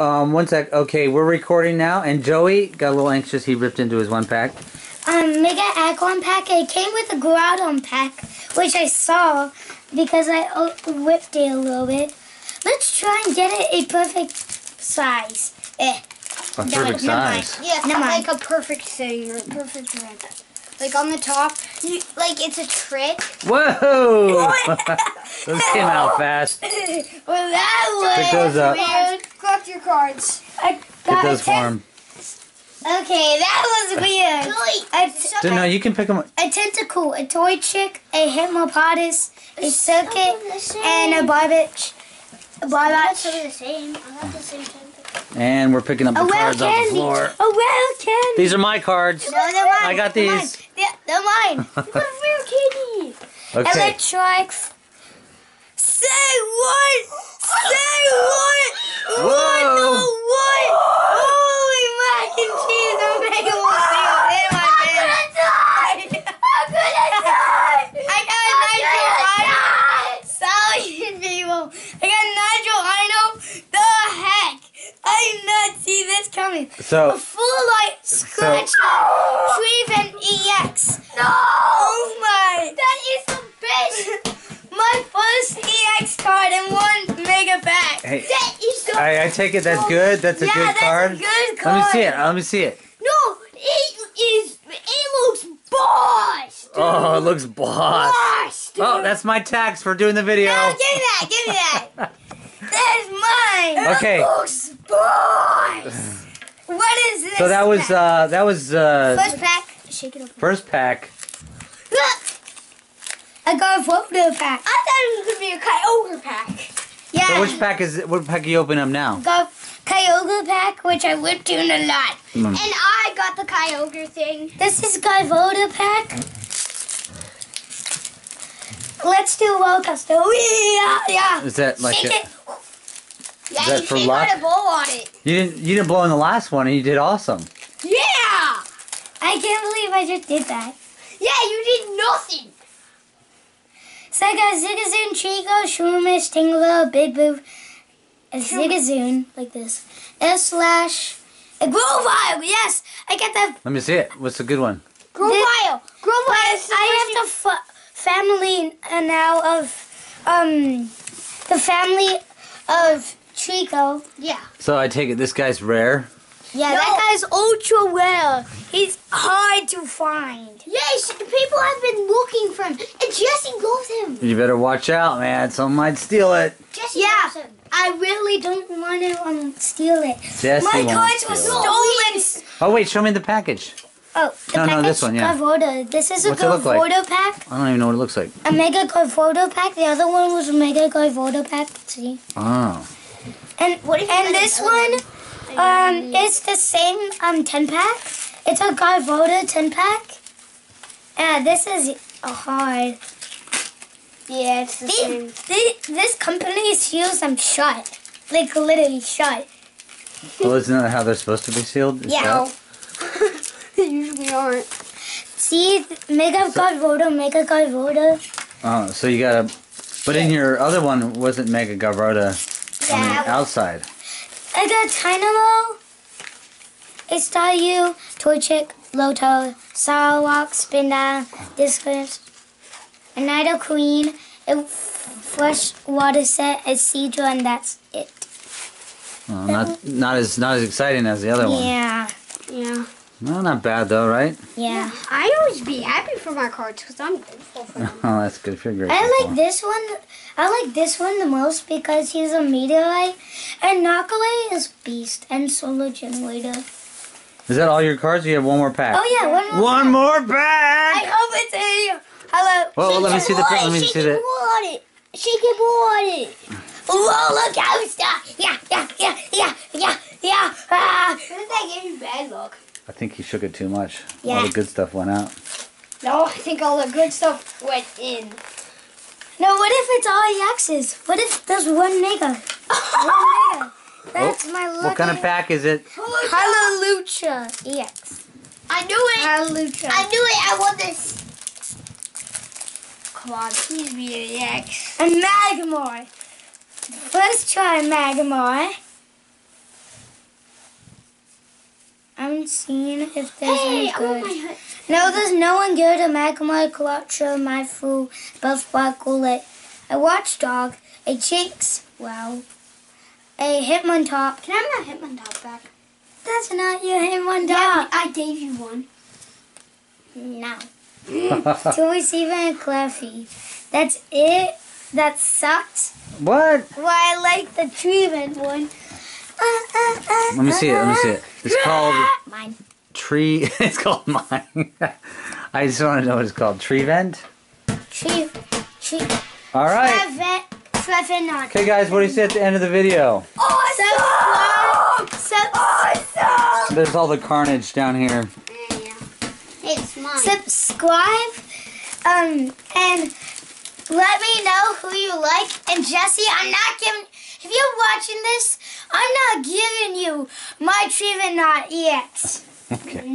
um, one sec. Okay, we're recording now, and Joey got a little anxious. He ripped into his one pack. Um, Mega Acorn pack. It came with a Groudon pack, which I saw because I uh, whipped it a little bit. Let's try and get it a perfect size. Eh. A No, perfect never mind. size. Yeah, Never like a perfect thing or a perfect rip. Like on the top, you, like it's a trick. Whoa! Those came out fast. Well, that Pick was those up. weird. Collect your cards. I Get those a for him. Okay, that was weird. A, t- no, you can pick them. a tentacle, a toy chick, a hippopotamus, a circuit, some of the same. and a barbage. A That's barbage. the same. I got the same thing. And we're picking up the A well cards off the floor. A well candy. These are my cards. No, they're mine. I got They're these. Yeah, they're mine. What a real kitty. Okay. Electronics. Say what? Say what? Whoa. What? No, what? Holy mac and cheese. I'm making one thing in my bed. I'm gonna die. I got a nitro Rhino. Sorry, people. I got a nitro Rhino. The heck? I did not see this coming. A full light scratch Tree and EX. No! Oh my! That is the best! my first EX card and one mega pack. Hey, that is the I, I take it that's good. That's a yeah, good that's card. a good card. Let me see it. Let me see it. No, it is. It looks boss. dude. Oh, it looks boss. Boss, dude. Oh, that's my tax for doing the video. No, give me that. Give me that. That's mine. Okay. Boss. what is this? So that was uh that was uh first pack. Shake it up. first pack. Look! I got a photo pack. I thought it was gonna be a Kyogre pack. Yeah. So which pack is what pack are you opening up now? got Kyogre pack, which I whipped in a lot. Mm. And I got the Kyogre thing. This is Gaivoda pack. Let's do roller coaster. Yeah, yeah. Is that like Shake a, it. Yeah, that you for should luck? got a bowl on it. you didn't you didn't blow in the last one and you did awesome. Yeah! I can't believe I just did that. Yeah, you did nothing. So I got Zigzagoon, Chico, Shroomish, Tingler, Big Boo, a Zigzagoon, like this. S slash, a Grovyle, yes! I got that. Let me see it. What's the good one? Grovyle. But Grovyle is the I have the fa- family uh, now of, um, the family of Chico. Yeah. So I take it this guy's rare. Yeah, No. that guy's ultra rare. He's hard to find. Yes, people have been looking for him. And Jesse loves him. You better watch out, man. Someone might steal it. Jesse Yeah. loves him. I really don't want to um, steal it. Jesse My won't cards were stolen. Oh wait, show me the package. Oh, the No, no, package this one, yeah. Gavoda. This is a What's it like? Pack. I don't even know what it looks like. A Mega Gavoda pack. The other one was a Mega Gavoda pack. See? Oh. And What and this one, um, it's the same um 10 pack. It's a Gavoda 10 pack. Yeah, this is a hard. Yeah, it's the same. These, these, this company seals I'm shut. Like literally shut. Well, isn't that how they're supposed to be sealed? Is Yeah. they usually aren't. See, Mega Gavoda, Mega Gavoda. Oh, so you gotta. But in your other one wasn't Mega Gavrota on the outside. I got Tynamo, a Staryu, Torchic, Loto, Sarwalk, Spinda, Discus, a Nidoqueen, a fresh water set, a Seadra, and that's it. Oh, not not as not as exciting as the other one. Yeah, Yeah. No, not bad though, right? yeah. I always be happy for my cards because I'm grateful for them. Oh, that's good. Figure. I like this one. I like this one the most because he's a meteorite, and Knockaway is Beast and Solar Generator. Is that all your cards? Or you have one more pack. Oh yeah, one more. One more pack. I hope it's a hello. Well, let me see the. Let me She see can the. on it. She can on it. roller coaster. Yeah, yeah, yeah, yeah, yeah, yeah. Ah. Shouldn't that give you bad luck? I think he shook it too much. All the good stuff went out. No, I think all the good stuff went in. No, what if it's all EXs? What if there's one mega? one mega. That's oh, my lucky. Oh, What kind of pack is it? Hallelujah EX. I knew it. Hallelujah. I knew it. I want this. Come on, please be an X. And Magmar. First try Magmar. Seen if there's Hey, any good. No, there's no one good. A Magmar, Colotra, my fool, Bellsparkle, a Watchdog, a Jynx, wow, a Hitmontop. Can I have my Hitmontop back? That's not your Hitmontop. Yeah, I gave you one. No. to receive a Cleffa. That's it. That sucks. What? Well, I like the Trevenant one. Uh, Let me see it. Let me see it. It's called Mine. tree. It's called mine. I just want to know what it's called. Tree vent. Tree. Tree. All right. Treven. Trevenant. Okay, guys. What do you say at the end of the video? Subscribe. Subscribe. There's all the carnage down here. It's mine. subscribe um and let me know who you like and jesse i'm not giving if you're watching this i'm not giving you my Trevenant not yet Okay.